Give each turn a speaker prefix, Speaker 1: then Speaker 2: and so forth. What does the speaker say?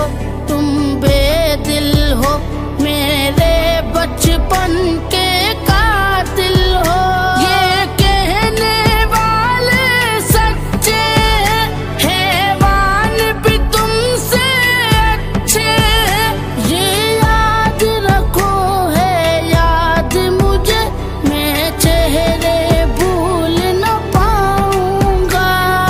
Speaker 1: corazón.